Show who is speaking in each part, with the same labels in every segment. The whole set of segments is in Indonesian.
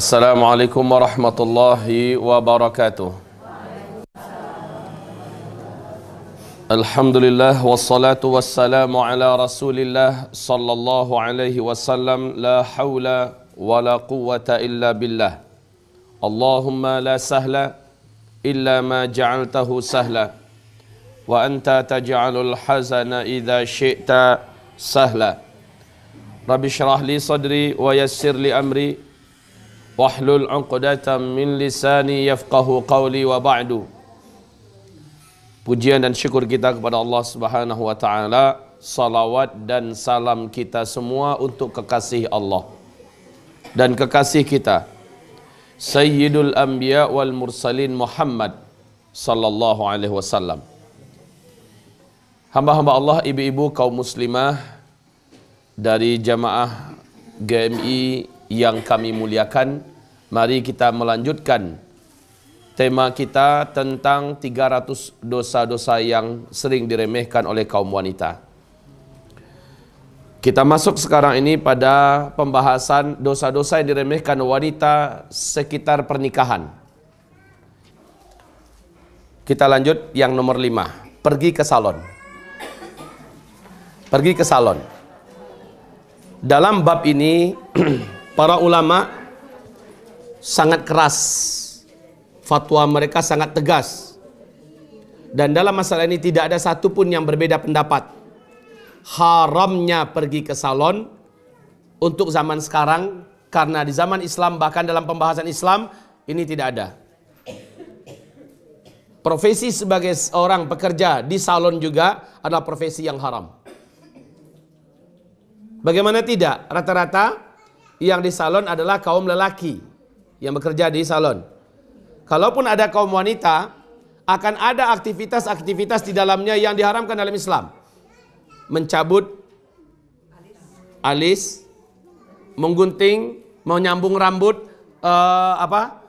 Speaker 1: السلام عليكم ورحمة الله وبركاته الحمد لله والصلاة والسلام على رسول الله صلى الله عليه وسلم لا حول ولا قوة إلا بالله اللهم لا سهل إلا ما جعلته سهلا وأنت تجعل الحزن إذا شئت سهلا رب اشرح لي صدري wahlul 'uqdatam min lisani yafqahu qawli wa ba'du. Pujian dan syukur kita kepada Allah Subhanahu wa taala, salawat dan salam kita semua untuk kekasih Allah dan kekasih kita Sayyidul Anbiya wal Mursalin Muhammad sallallahu alaihi wasallam. Hamba-hamba Allah, ibu-ibu kaum muslimah dari jamaah GMI yang kami muliakan, mari kita melanjutkan tema kita tentang 300 dosa-dosa yang sering diremehkan oleh kaum wanita. Kita masuk sekarang ini pada pembahasan dosa-dosa yang diremehkan wanita sekitar pernikahan. Kita lanjut yang nomor lima, pergi ke salon. Pergi ke salon. Dalam bab ini, para ulama sangat keras fatwa mereka sangat tegas. Dan dalam masalah ini tidak ada satupun yang berbeda pendapat. Haramnya pergi ke salon untuk zaman sekarang karena di zaman Islam bahkan dalam pembahasan Islam ini tidak ada. Profesi sebagai seorang pekerja di salon juga adalah profesi yang haram. Bagaimana tidak? Rata-rata yang di salon adalah kaum lelaki yang bekerja di salon. Kalaupun ada kaum wanita, akan ada aktivitas-aktivitas di dalamnya yang diharamkan dalam Islam. Mencabut alis, menggunting, menyambung rambut, uh, apa?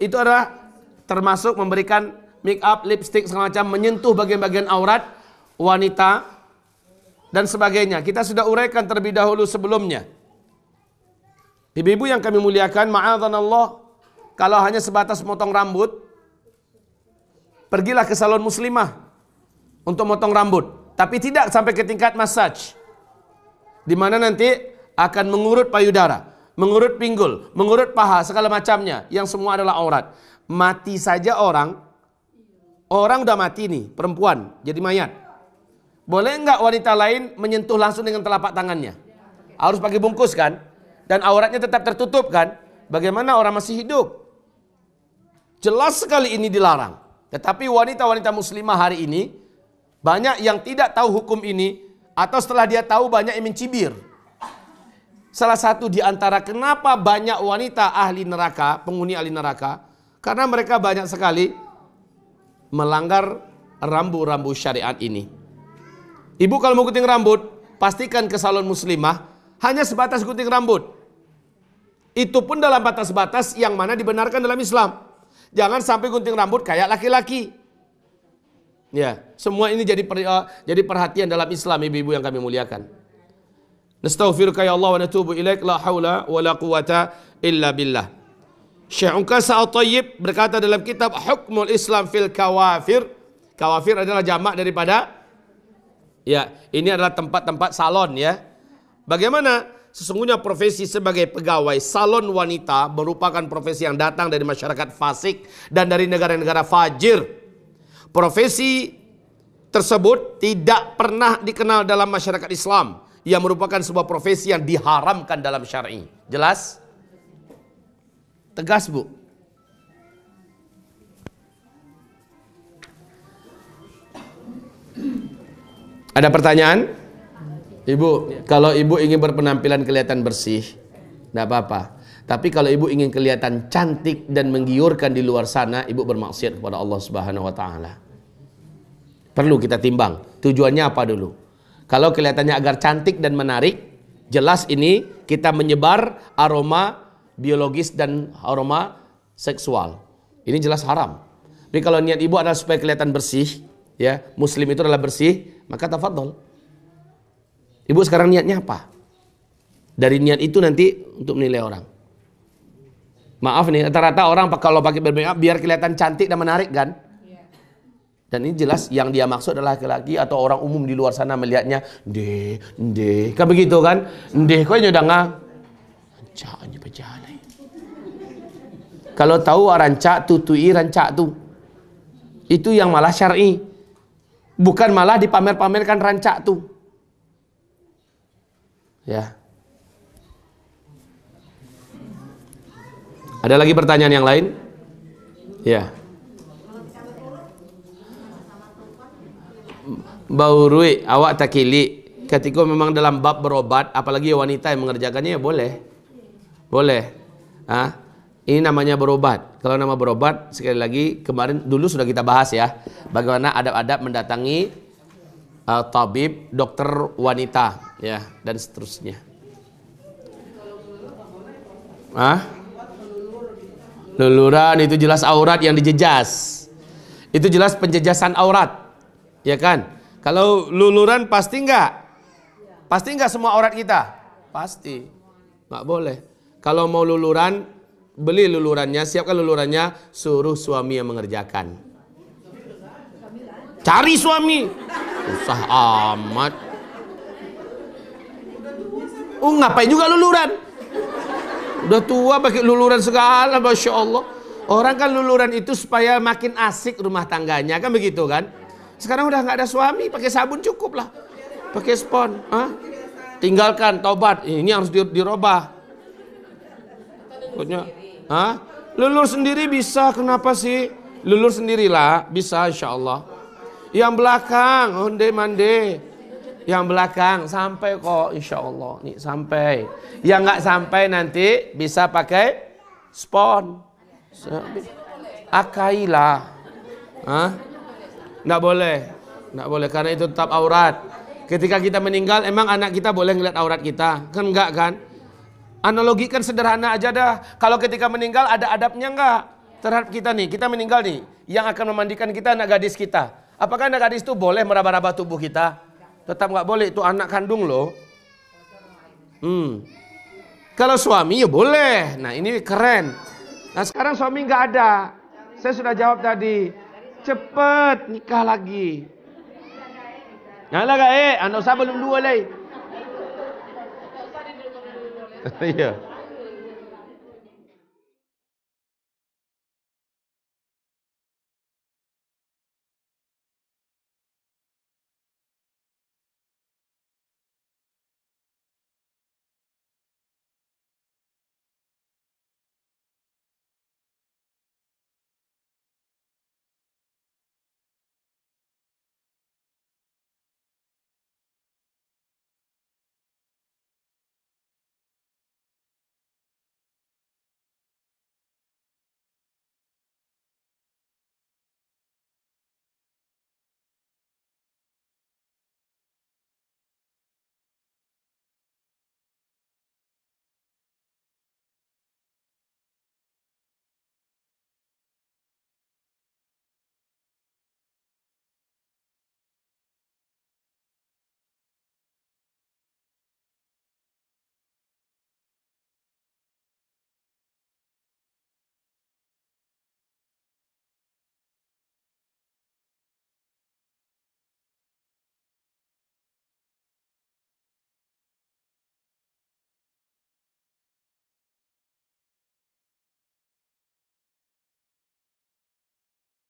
Speaker 1: Itu adalah termasuk memberikan make up, lipstick segala macam, menyentuh bagian-bagian aurat wanita dan sebagainya. Kita sudah uraikan terlebih dahulu sebelumnya. Ibu-ibu yang kami muliakan, ma'adzanallah kalau hanya sebatas motong rambut, pergilah ke salon muslimah untuk motong rambut. Tapi tidak sampai ke tingkat massage. Di mana nanti akan mengurut payudara, mengurut pinggul, mengurut paha, segala macamnya. Yang semua adalah aurat. Mati saja orang, orang udah mati nih, perempuan, jadi mayat. Boleh enggak wanita lain menyentuh langsung dengan telapak tangannya? Harus pakai bungkus kan? Dan auratnya tetap tertutup kan? Bagaimana orang masih hidup? Jelas sekali ini dilarang. Tetapi wanita-wanita muslimah hari ini banyak yang tidak tahu hukum ini atau setelah dia tahu banyak yang mencibir. Salah satu di antara kenapa banyak wanita ahli neraka, penghuni ahli neraka, karena mereka banyak sekali melanggar rambu-rambu syariat ini. Ibu kalau mau gunting rambut, pastikan ke salon muslimah hanya sebatas gunting rambut. Itu pun dalam batas-batas yang mana dibenarkan dalam Islam. Jangan sampai gunting rambut kayak laki-laki. Ya, semua ini jadi per, uh, jadi perhatian dalam Islam ibu-ibu yang kami muliakan. Nastaghfiruka ya Allah wa natubu ilaik la haula wa la quwata illa billah. Syekh Unkasa At-Tayyib berkata dalam kitab Hukmul Islam fil Kawafir. Kawafir adalah jamak daripada ya, ini adalah tempat-tempat salon ya. Bagaimana Sesungguhnya profesi sebagai pegawai salon wanita merupakan profesi yang datang dari masyarakat fasik dan dari negara-negara fajir. Profesi tersebut tidak pernah dikenal dalam masyarakat Islam yang merupakan sebuah profesi yang diharamkan dalam syar'i. Jelas? Tegas, Bu. Ada pertanyaan? Ibu, kalau ibu ingin berpenampilan kelihatan bersih, tidak apa-apa. Tapi kalau ibu ingin kelihatan cantik dan menggiurkan di luar sana, ibu bermaksiat kepada Allah Subhanahu wa taala. Perlu kita timbang, tujuannya apa dulu? Kalau kelihatannya agar cantik dan menarik, jelas ini kita menyebar aroma biologis dan aroma seksual. Ini jelas haram. Tapi kalau niat ibu adalah supaya kelihatan bersih, ya, muslim itu adalah bersih, maka tafadhol Ibu sekarang niatnya apa? Dari niat itu nanti untuk menilai orang. Maaf nih, rata-rata orang kalau pakai bermakeup biar kelihatan cantik dan menarik kan? Dan ini jelas yang dia maksud adalah laki-laki atau orang umum di luar sana melihatnya, de, de, kan begitu kan? De, kau ini udah nggak? Rancak aja berjalan. Kalau tahu rancak tutui rancak tu, itu yang malah syar'i, bukan malah dipamer-pamerkan rancak tu. Ya. Ada lagi pertanyaan yang lain? Ya. Bau rui, awak tak kili. Ketika memang dalam bab berobat, apalagi wanita yang mengerjakannya ya boleh. Boleh. Ah, ini namanya berobat. Kalau nama berobat, sekali lagi kemarin dulu sudah kita bahas ya, bagaimana adab-adab mendatangi uh, tabib, dokter wanita, ya dan seterusnya. Ah? Luluran itu jelas aurat yang dijejas. Itu jelas penjejasan aurat. Ya kan? Kalau luluran pasti enggak? Pasti enggak semua aurat kita? Pasti. Enggak boleh. Kalau mau luluran, beli lulurannya, siapkan lulurannya, suruh suami yang mengerjakan. Cari suami. Usah amat. Oh, ngapain juga luluran? Udah tua pakai luluran segala, Masya Allah. Orang kan luluran itu supaya makin asik rumah tangganya, kan begitu kan? Sekarang udah nggak ada suami, pakai sabun cukup lah. Pakai spon. Hah? Tinggalkan, tobat. Ini harus dirubah. Hah? Lulur sendiri bisa, kenapa sih? Lulur sendirilah, bisa insya Allah. Yang belakang, onde mande. Yang belakang sampai kok insya Allah. Nih sampai. Yang nggak sampai nanti bisa pakai spon. Akailah. Hah? Nggak boleh. Nggak boleh karena itu tetap aurat. Ketika kita meninggal emang anak kita boleh ngeliat aurat kita? Kan enggak kan? Analogikan sederhana aja dah. Kalau ketika meninggal ada adabnya enggak? Terhadap kita nih, kita meninggal nih. Yang akan memandikan kita anak gadis kita. Apakah anak gadis itu boleh meraba-raba tubuh kita? Tetap nggak boleh, itu anak kandung loh. Hmm. Kalau suami ya boleh. Nah ini keren. Nah sekarang suami nggak ada. Saya sudah jawab tadi. Cepet nikah lagi. Nah lah eh, anak saya belum dua lagi. Iya.